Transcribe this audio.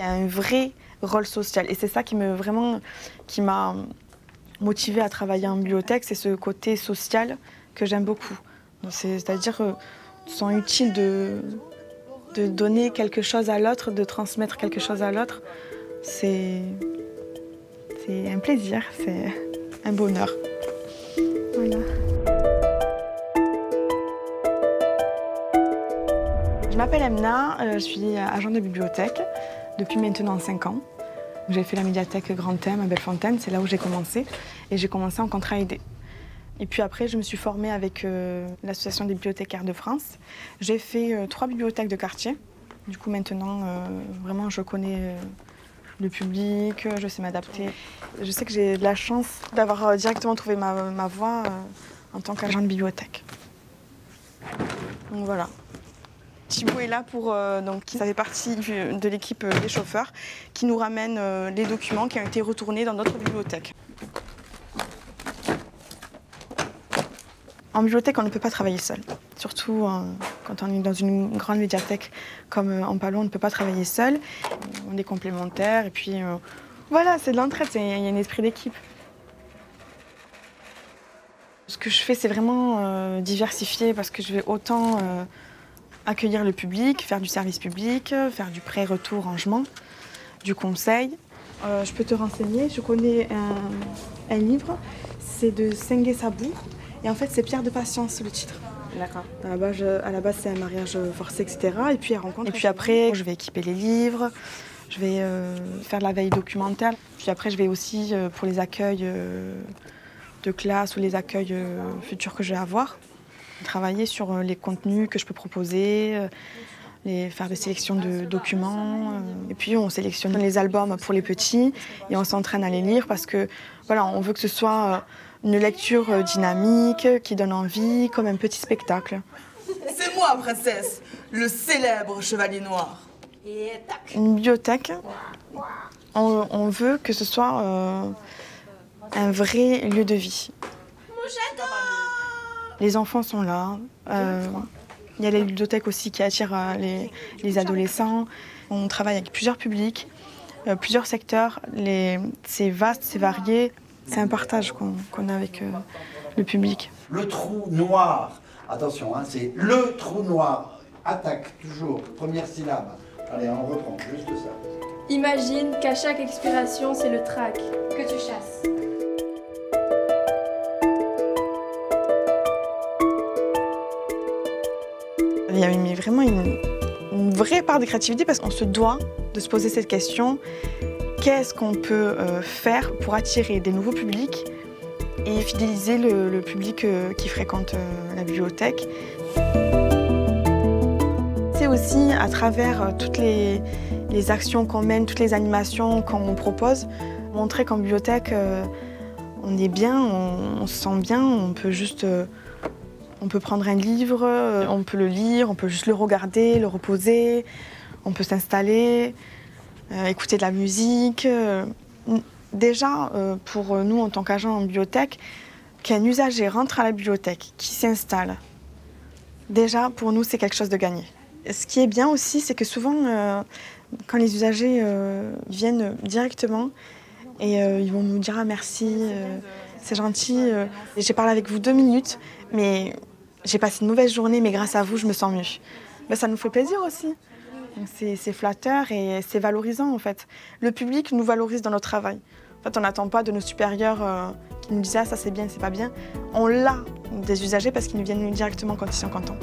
Il y a un vrai rôle social et c'est ça qui me vraiment qui m'a motivée à travailler en bibliothèque, c'est ce côté social que j'aime beaucoup. C'est-à-dire que sont utiles de, de donner quelque chose à l'autre, de transmettre quelque chose à l'autre. C'est un plaisir, c'est un bonheur. Voilà. Je m'appelle Emna, euh, je suis agent de bibliothèque depuis maintenant 5 ans. J'ai fait la médiathèque Grand Thème à Bellefontaine, c'est là où j'ai commencé. Et j'ai commencé en contrat aidé. Et puis après, je me suis formée avec euh, l'Association des bibliothécaires de France. J'ai fait euh, trois bibliothèques de quartier. Du coup, maintenant, vraiment, je connais le public, je sais m'adapter. Je sais que j'ai de la chance d'avoir directement trouvé ma, ma voie en tant qu'agent de bibliothèque. Donc voilà. Thibaut est là pour. Euh, donc, ça fait partie de l'équipe euh, des chauffeurs qui nous ramène euh, les documents qui ont été retournés dans notre bibliothèque. En bibliothèque, on ne peut pas travailler seul. Surtout quand on est dans une grande médiathèque comme en Palo, on ne peut pas travailler seul. On est complémentaires et puis voilà, c'est de l'entraide, il y a un esprit d'équipe. Ce que je fais, c'est vraiment diversifier parce que je vais autant accueillir le public, faire du service public, faire du pré-retour rangement, du conseil. Euh, je peux te renseigner, je connais un, livre, c'est de Sengue Sabour, et en fait c'est Pierre de Patience le titre. D'accord. À la base, base c'est un mariage forcé, etc. Et puis rencontre. Et puis après, je vais équiper les livres, je vais euh, faire de la veille documentaire. Puis après, je vais aussi euh, pour les accueils de classe ou les accueils futurs que je vais avoir travailler sur euh, les contenus que je peux proposer, euh, les, faire des sélections de documents. Euh, et puis on sélectionne les albums pour les petits et on s'entraîne à les lire parce que voilà, on veut que ce soit une lecture dynamique, qui donne envie, comme un petit spectacle. C'est moi, princesse, le célèbre chevalier noir. Une bibliothèque, on, veut que ce soit un vrai lieu de vie. Les enfants sont là. Euh, il y a les bibliothèques aussi qui attirent euh, les, adolescents. On travaille avec plusieurs publics, euh, plusieurs secteurs. C'est vaste, c'est varié. C'est un partage qu'on a avec le public. Le trou noir, attention, hein, c'est le trou noir. Attaque toujours, première syllabe. Allez, on reprend juste ça. Imagine qu'à chaque expiration, c'est le trac que tu chasses. Il y a vraiment une, vraie part de créativité parce qu'on se doit de se poser cette question qu'est-ce qu'on peut euh, faire pour attirer des nouveaux publics et fidéliser le, public euh, qui fréquente euh, la bibliothèque. C'est aussi à travers toutes les, actions qu'on mène, toutes les animations qu'on propose, montrer qu'en bibliothèque, on est bien, on, se sent bien, on peut juste on peut prendre un livre, euh, on peut le lire, on peut juste le regarder, le reposer, on peut s'installer, euh, écouter de la musique. Euh, déjà, pour nous en tant qu'agents en bibliothèque, qu'un usager rentre à la bibliothèque, qui s'installe, déjà pour nous c'est quelque chose de gagné. Ce qui est bien aussi, c'est que souvent, quand les usagers viennent directement et ils vont nous dire ah, merci, c'est gentil, j'ai parlé avec vous deux minutes, mais j'ai passé une mauvaise journée, mais grâce à vous, je me sens mieux. Ben, ça nous fait plaisir aussi. C'est flatteur et c'est valorisant en fait. Le public nous valorise dans notre travail. En fait, on n'attend pas de nos supérieurs euh, qui nous disent ah ça c'est bien, c'est pas bien. On l'a des usagers parce qu'ils nous viennent directement quand ils sont contents.